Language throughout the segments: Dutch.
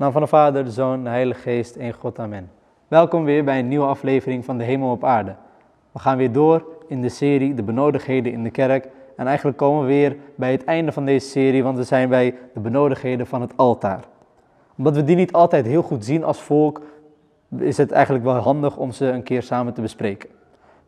naam van de Vader, de Zoon, de Heilige Geest, en God, amen. Welkom weer bij een nieuwe aflevering van De Hemel op Aarde. We gaan weer door in de serie De Benodigdheden in de Kerk. En eigenlijk komen we weer bij het einde van deze serie, want we zijn bij de benodigdheden van het altaar. Omdat we die niet altijd heel goed zien als volk, is het eigenlijk wel handig om ze een keer samen te bespreken.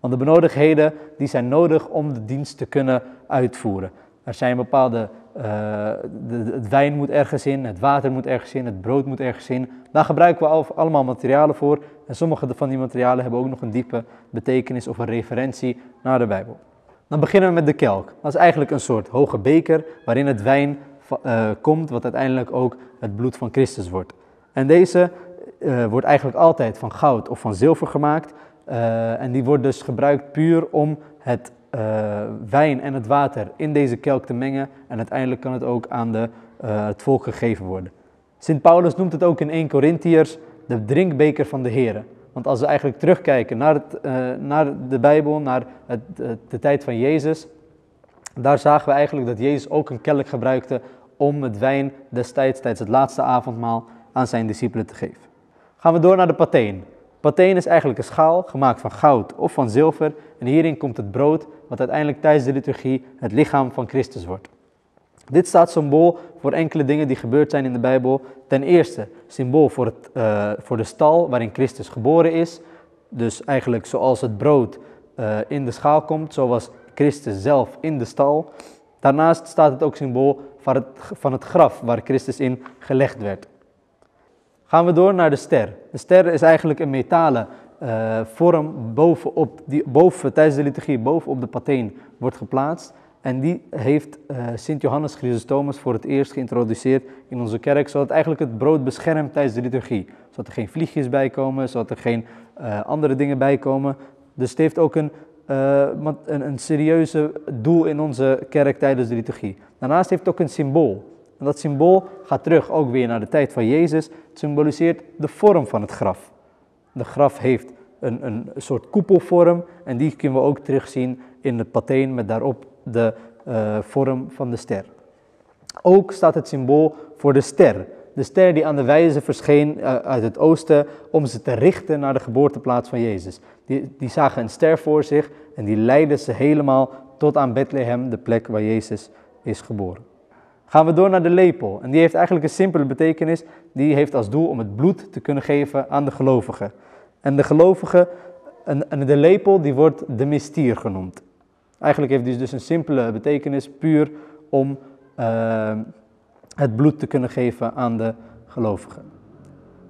Want de benodigdheden die zijn nodig om de dienst te kunnen uitvoeren. Er zijn bepaalde, de, het wijn moet ergens in, het water moet ergens in, het brood moet ergens in. Daar gebruiken we allemaal materialen voor. En sommige van die materialen hebben ook nog een diepe betekenis of een referentie naar de Bijbel. Dan beginnen we met de kelk. Dat is eigenlijk een soort hoge beker waarin het wijn uh, komt, wat uiteindelijk ook het bloed van Christus wordt. En deze uh, wordt eigenlijk altijd van goud of van zilver gemaakt. en die wordt dus gebruikt puur om het uh, wijn en het water in deze kelk te mengen en uiteindelijk kan het ook aan de, uh, het volk gegeven worden. Sint Paulus noemt het ook in 1 Corinthiërs de drinkbeker van de Here. Want als we eigenlijk terugkijken naar, het, uh, naar de Bijbel, naar het, de tijd van Jezus, daar zagen we eigenlijk dat Jezus ook een kelk gebruikte om het wijn destijds, tijdens het laatste avondmaal, aan zijn discipelen te geven. Gaan we door naar de pateen. Pateen is eigenlijk een schaal gemaakt van goud of van zilver en hierin komt het brood wat uiteindelijk tijdens de liturgie het lichaam van Christus wordt. Dit staat symbool voor enkele dingen die gebeurd zijn in de Bijbel. Ten eerste symbool voor, het, uh, voor de stal waarin Christus geboren is. Dus eigenlijk zoals het brood uh, in de schaal komt, zoals Christus zelf in de stal. Daarnaast staat het ook symbool het, van het graf waar Christus in gelegd werd. Gaan we door naar de ster. De ster is eigenlijk een metalen uh, vorm bovenop, die boven, tijdens de liturgie bovenop de pateen wordt geplaatst. En die heeft uh, Sint Johannes Chrysostomus voor het eerst geïntroduceerd in onze kerk, zodat eigenlijk het brood beschermt tijdens de liturgie. Zodat er geen vliegjes bij komen, zodat er geen uh, andere dingen bij komen. Dus het heeft ook een, een, een serieuze doel in onze kerk tijdens de liturgie. Daarnaast heeft het ook een symbool. Dat symbool gaat terug ook weer naar de tijd van Jezus. Het symboliseert de vorm van het graf. De graf heeft een, een soort koepelvorm en die kunnen we ook terugzien in het pateen met daarop de uh, vorm van de ster. Ook staat het symbool voor de ster. De ster die aan de wijze verscheen uh, uit het oosten om ze te richten naar de geboorteplaats van Jezus. Die, die zagen een ster voor zich en die leidden ze helemaal tot aan Bethlehem, de plek waar Jezus is geboren. Gaan we door naar de lepel. En die heeft eigenlijk een simpele betekenis. Die heeft als doel om het bloed te kunnen geven aan de gelovigen. En de gelovige, en de lepel, die wordt de mystier genoemd. Eigenlijk heeft die dus een simpele betekenis, puur om uh, het bloed te kunnen geven aan de gelovigen.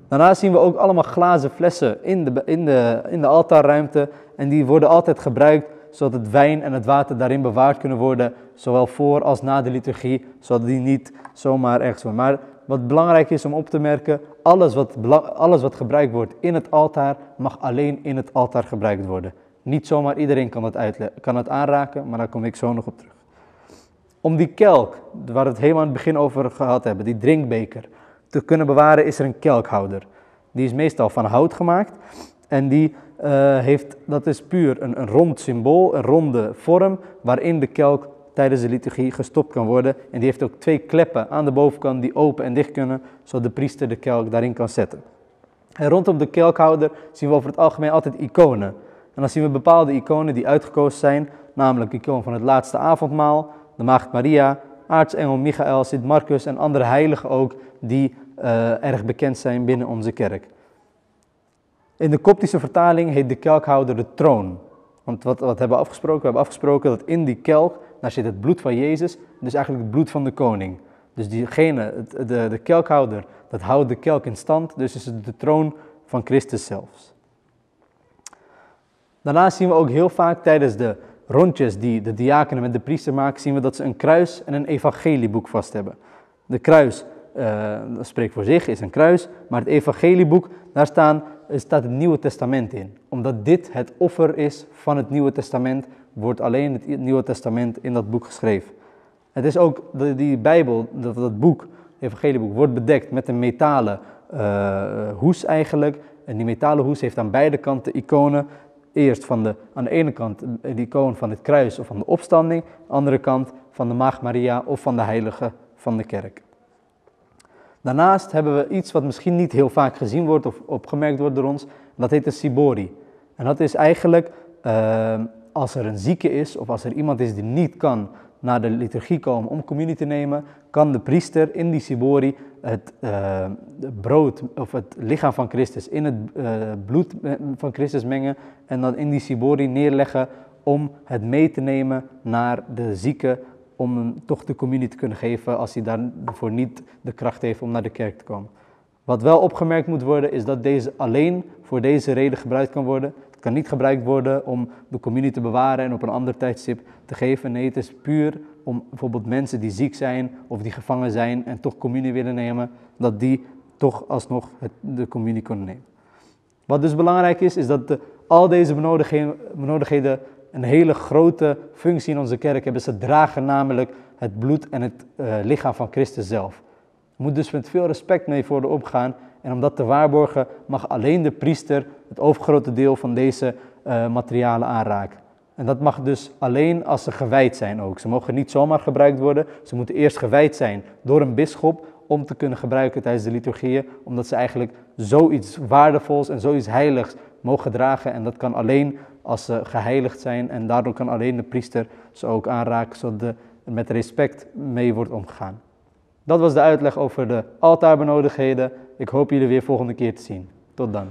Daarna zien we ook allemaal glazen flessen in de, in de, in de altaarruimte. En die worden altijd gebruikt zodat het wijn en het water daarin bewaard kunnen worden, zowel voor als na de liturgie, zodat die niet zomaar ergens worden. Maar wat belangrijk is om op te merken, alles wat, alles wat gebruikt wordt in het altaar, mag alleen in het altaar gebruikt worden. Niet zomaar iedereen kan het, kan het aanraken, maar daar kom ik zo nog op terug. Om die kelk, waar we het helemaal aan het begin over gehad hebben, die drinkbeker, te kunnen bewaren, is er een kelkhouder. Die is meestal van hout gemaakt en die uh, heeft, dat is puur een, een rond symbool, een ronde vorm, waarin de kelk tijdens de liturgie gestopt kan worden. En die heeft ook twee kleppen aan de bovenkant die open en dicht kunnen, zodat de priester de kelk daarin kan zetten. En rondom de kelkhouder zien we over het algemeen altijd iconen. En dan zien we bepaalde iconen die uitgekozen zijn, namelijk de icoon van het laatste avondmaal, de Maagd Maria, aartsengel Michael, Sint Marcus en andere heiligen ook, die uh, erg bekend zijn binnen onze kerk. In de koptische vertaling heet de kelkhouder de troon. Want wat, wat hebben we afgesproken? We hebben afgesproken dat in die kelk, daar zit het bloed van Jezus, dus eigenlijk het bloed van de koning. Dus diegene, de, de kelkhouder, dat houdt de kelk in stand, dus is het de troon van Christus zelfs. Daarnaast zien we ook heel vaak tijdens de rondjes die de diakenen met de priester maken, zien we dat ze een kruis en een evangelieboek vast hebben. De kruis, uh, dat spreekt voor zich, is een kruis, maar het evangelieboek, daar staan staat het Nieuwe Testament in. Omdat dit het offer is van het Nieuwe Testament, wordt alleen het Nieuwe Testament in dat boek geschreven. Het is ook die Bijbel, dat, dat boek, het evangelieboek, wordt bedekt met een metalen uh, hoes eigenlijk. En die metalen hoes heeft aan beide kanten iconen. Eerst van de, aan de ene kant de icoon van het kruis of van de opstanding. Aan de andere kant van de Maagd Maria of van de heilige van de kerk. Daarnaast hebben we iets wat misschien niet heel vaak gezien wordt of opgemerkt wordt door ons. Dat heet de Sibori. En dat is eigenlijk uh, als er een zieke is of als er iemand is die niet kan naar de liturgie komen om communie te nemen, kan de priester in die Sibori het uh, brood of het lichaam van Christus in het uh, bloed van Christus mengen en dan in die Sibori neerleggen om het mee te nemen naar de zieke om toch de communie te kunnen geven als hij daarvoor niet de kracht heeft om naar de kerk te komen. Wat wel opgemerkt moet worden is dat deze alleen voor deze reden gebruikt kan worden. Het kan niet gebruikt worden om de communie te bewaren en op een ander tijdstip te geven. Nee, het is puur om bijvoorbeeld mensen die ziek zijn of die gevangen zijn en toch communie willen nemen, dat die toch alsnog de communie kunnen nemen. Wat dus belangrijk is, is dat de, al deze benodigdheden, benodigdheden een hele grote functie in onze kerk hebben. Ze dragen namelijk het bloed en het uh, lichaam van Christus zelf. Er moet dus met veel respect mee worden opgaan. En om dat te waarborgen mag alleen de priester het overgrote deel van deze uh, materialen aanraken. En dat mag dus alleen als ze gewijd zijn ook. Ze mogen niet zomaar gebruikt worden. Ze moeten eerst gewijd zijn door een bisschop om te kunnen gebruiken tijdens de liturgieën. Omdat ze eigenlijk zoiets waardevols en zoiets heiligs mogen dragen. En dat kan alleen als ze geheiligd zijn. En daardoor kan alleen de priester ze ook aanraken, zodat er met respect mee wordt omgegaan. Dat was de uitleg over de altaarbenodigdheden. Ik hoop jullie weer volgende keer te zien. Tot dan.